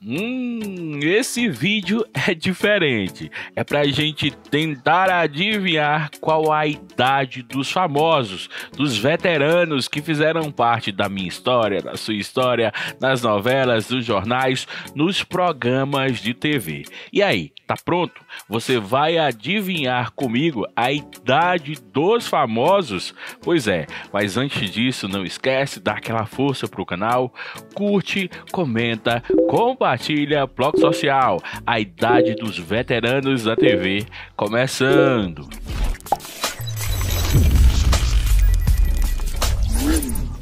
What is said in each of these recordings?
Hum, esse vídeo é diferente. É pra gente tentar adivinhar qual a idade dos famosos, dos veteranos que fizeram parte da minha história, da sua história, nas novelas, nos jornais, nos programas de TV. E aí, tá pronto? Você vai adivinhar comigo a idade dos famosos? Pois é, mas antes disso, não esquece, dá aquela força pro canal, curte, comenta, compartilha compartilha Bloco Social, a idade dos veteranos da TV, começando.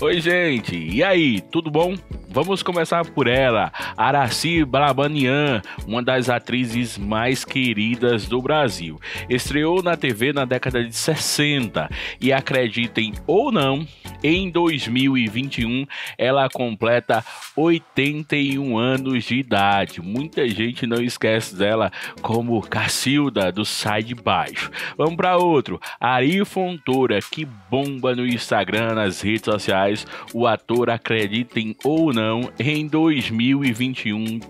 Oi, gente, e aí, tudo bom? Vamos começar por ela, Araci Brabanian, uma das atrizes mais queridas do Brasil. Estreou na TV na década de 60 e acreditem ou não, em 2021 ela completa 81 anos de idade. Muita gente não esquece dela como Cacilda do Sai de Baixo. Vamos para outro, Ari Fontoura, que bomba no Instagram, nas redes sociais. O ator, acreditem ou não, em 2021,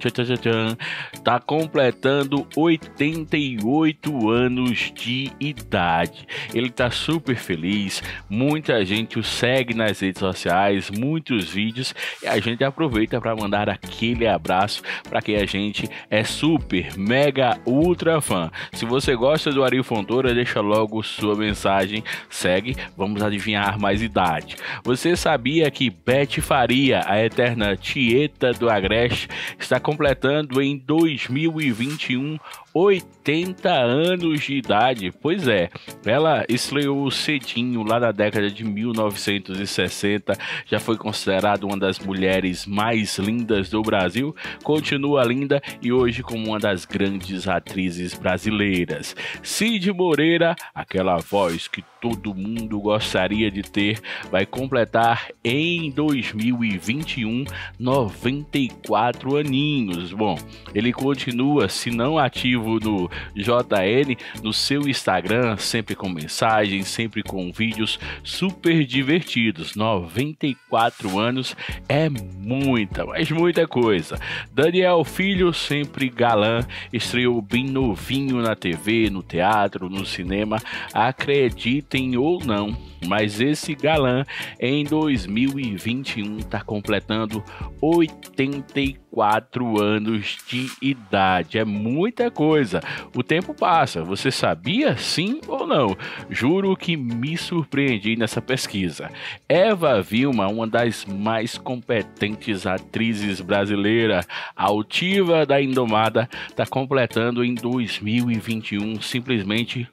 está completando 88 anos de idade. Ele está super feliz, muita gente o segue nas redes sociais, muitos vídeos e a gente aproveita para mandar aquele abraço para quem a gente é super, mega, ultra fã. Se você gosta do Ari Fontoura, deixa logo sua mensagem, segue, vamos adivinhar mais idade. Você sabia que Beth Faria, a eterna Tieta do Agreste está completando em 2021 80 anos de idade. Pois é, ela estreou cedinho lá na década de 1960, já foi considerada uma das mulheres mais lindas do Brasil, continua linda e hoje como uma das grandes atrizes brasileiras. Cid Moreira, aquela voz que todo mundo gostaria de ter, vai completar em 2021 94 aninhos. Bom, ele continua, se não ativo no JN, no seu Instagram, sempre com mensagens, sempre com vídeos super divertidos. 94 anos é muita, mas muita coisa. Daniel Filho, sempre galã, estreou bem novinho na TV, no teatro, no cinema. Acreditem ou não, mas esse galã em 2021 está completando 84 anos de idade. É muita coisa. O tempo passa. Você sabia sim ou não? Juro que me surpreendi nessa pesquisa. Eva Vilma, uma das mais competentes atrizes brasileiras, altiva da Indomada, está completando em 2021 simplesmente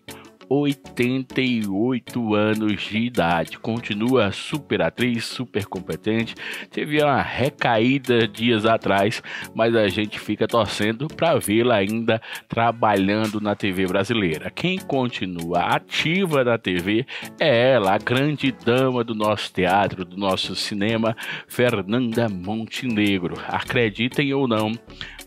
88 anos de idade. Continua super atriz, super competente. Teve uma recaída dias atrás, mas a gente fica torcendo para vê-la ainda trabalhando na TV brasileira. Quem continua ativa na TV é ela, a grande dama do nosso teatro, do nosso cinema, Fernanda Montenegro. Acreditem ou não,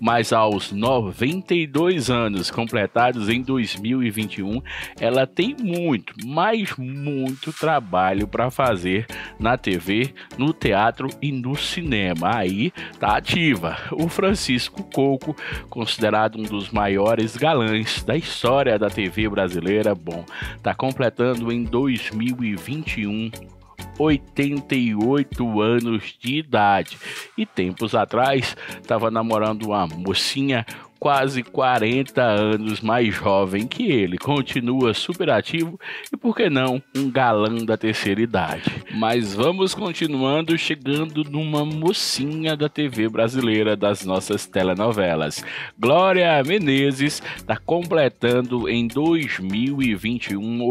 mas aos 92 anos completados em 2021, ela tem muito, mas muito trabalho para fazer na TV, no teatro e no cinema. Aí tá ativa. O Francisco Coco, considerado um dos maiores galãs da história da TV brasileira, bom, tá completando em 2021 88 anos de idade. E tempos atrás estava namorando uma mocinha quase 40 anos mais jovem que ele, continua super ativo e, por que não, um galã da terceira idade. Mas vamos continuando, chegando numa mocinha da TV brasileira das nossas telenovelas. Glória Menezes está completando em 2021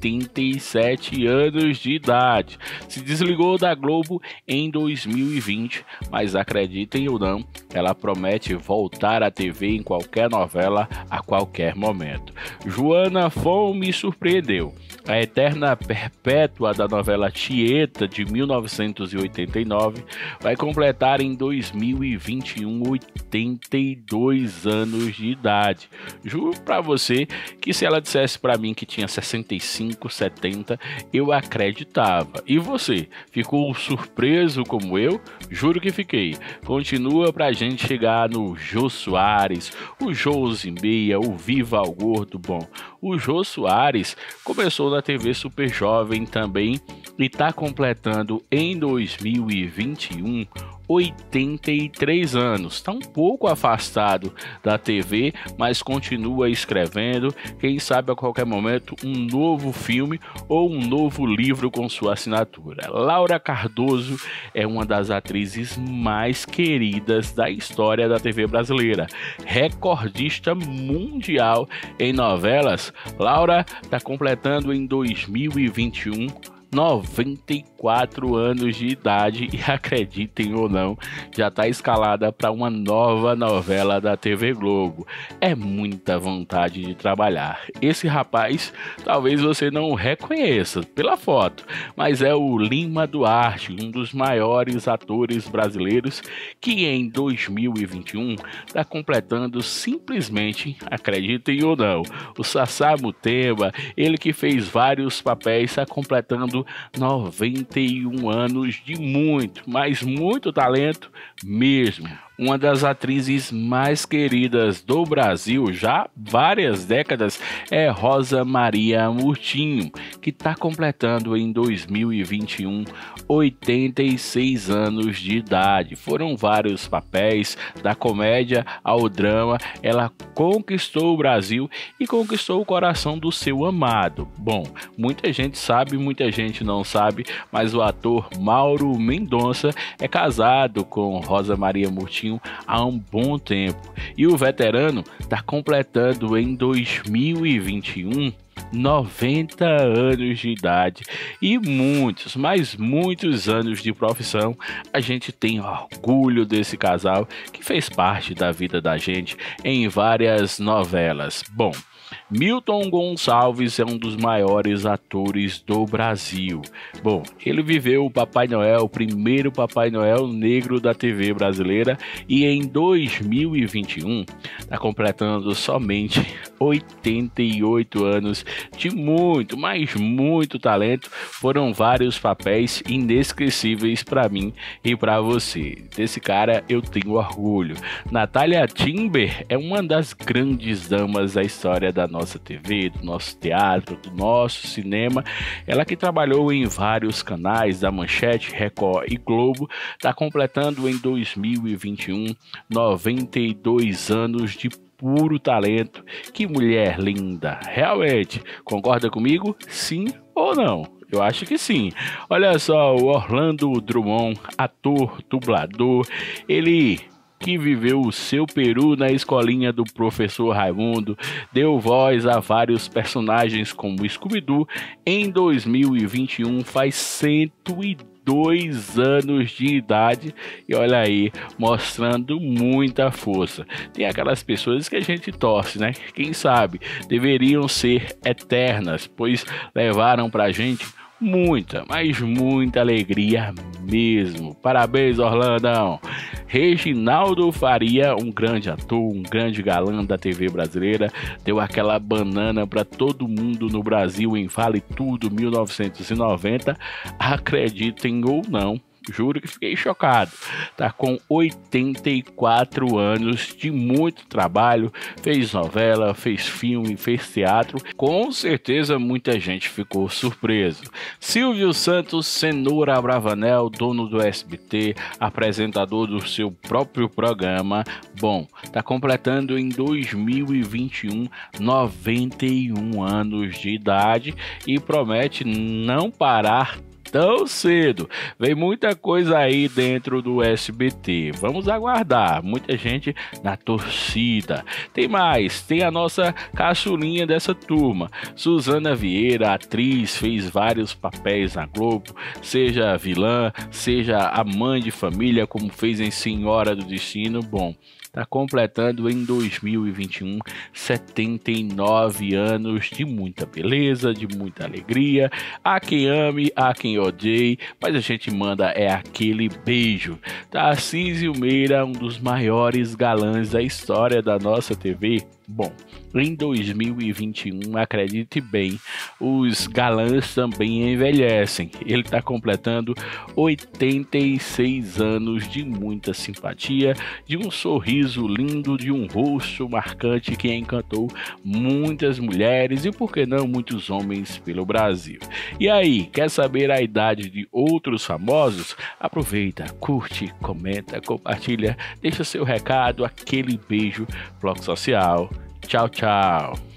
87 anos de idade. Se desligou da Globo em 2020, mas acreditem ou não, ela promete voltar à TV em qualquer novela a qualquer momento. Joana Fon me surpreendeu. A eterna perpétua da novela Tieta de 1989 vai completar em 2021 82 anos de idade. Juro para você que se ela dissesse para mim que tinha 65, 70, eu acreditava. E você, ficou surpreso como eu? Juro que fiquei. Continua pra gente chegar no Jô Soares, o Jô Zimbeia, o Viva o Gordo. Bom, o Jô Soares começou na TV Super Jovem também. E está completando em 2021 83 anos. Está um pouco afastado da TV, mas continua escrevendo. Quem sabe a qualquer momento um novo filme ou um novo livro com sua assinatura. Laura Cardoso é uma das atrizes mais queridas da história da TV brasileira. Recordista mundial em novelas, Laura está completando em 2021 94 anos de idade e acreditem ou não, já está escalada para uma nova novela da TV Globo. É muita vontade de trabalhar. Esse rapaz, talvez você não o reconheça pela foto, mas é o Lima Duarte, um dos maiores atores brasileiros que em 2021 está completando simplesmente, acreditem ou não, o Sassá Mutemba, ele que fez vários papéis, está completando 91 anos de muito, mas muito talento mesmo uma das atrizes mais queridas do Brasil já várias décadas é Rosa Maria Murtinho, que está completando em 2021 86 anos de idade. Foram vários papéis, da comédia ao drama, ela conquistou o Brasil e conquistou o coração do seu amado. Bom, muita gente sabe, muita gente não sabe, mas o ator Mauro Mendonça é casado com Rosa Maria Murtinho há um bom tempo. E o veterano está completando em 2021 90 anos de idade e muitos, mas muitos anos de profissão. A gente tem orgulho desse casal que fez parte da vida da gente em várias novelas. Bom, Milton Gonçalves é um dos maiores atores do Brasil. Bom, ele viveu o Papai Noel, o primeiro Papai Noel negro da TV brasileira, e em 2021 está completando somente 88 anos de muito, mas muito talento. Foram vários papéis inesquecíveis para mim e para você. Desse cara eu tenho orgulho. Natália Timber é uma das grandes damas da história da nossa TV, do nosso teatro, do nosso cinema. Ela que trabalhou em vários canais da Manchete, Record e Globo, está completando em 2021 92 anos de puro talento. Que mulher linda! Realmente, concorda comigo? Sim ou não? Eu acho que sim. Olha só, o Orlando Drummond, ator, dublador, ele que viveu o seu peru na escolinha do professor Raimundo, deu voz a vários personagens como Scooby-Doo, em 2021 faz 102 anos de idade e olha aí, mostrando muita força. Tem aquelas pessoas que a gente torce, né? Quem sabe deveriam ser eternas, pois levaram pra gente muita, mas muita alegria mesmo. Parabéns, Orlandão. Reginaldo Faria, um grande ator, um grande galã da TV brasileira, deu aquela banana para todo mundo no Brasil em Fale Tudo 1990. Acreditem ou não, Juro que fiquei chocado. Tá com 84 anos de muito trabalho, fez novela, fez filme, fez teatro. Com certeza muita gente ficou surpreso. Silvio Santos, Cenoura Bravanel, dono do SBT, apresentador do seu próprio programa. Bom, tá completando em 2021 91 anos de idade e promete não parar tão cedo. Vem muita coisa aí dentro do SBT. Vamos aguardar. Muita gente na torcida. Tem mais, tem a nossa caçulinha dessa turma. Suzana Vieira, atriz, fez vários papéis na Globo, seja vilã, seja a mãe de família, como fez em Senhora do Destino. Bom, está completando em 2021 79 anos de muita beleza, de muita alegria. Há quem ame, há quem odeie, mas a gente manda é aquele beijo. Tarcísio Meira, um dos maiores galãs da história da nossa TV. Bom, em 2021, acredite bem, os galãs também envelhecem. Ele está completando 86 anos de muita simpatia, de um sorriso lindo, de um rosto marcante que encantou muitas mulheres e, por que não, muitos homens pelo Brasil. E aí, quer saber a idade de outros famosos? Aproveita, curte, comenta, compartilha, deixa seu recado, aquele beijo, Bloco Social. Tchau, tchau.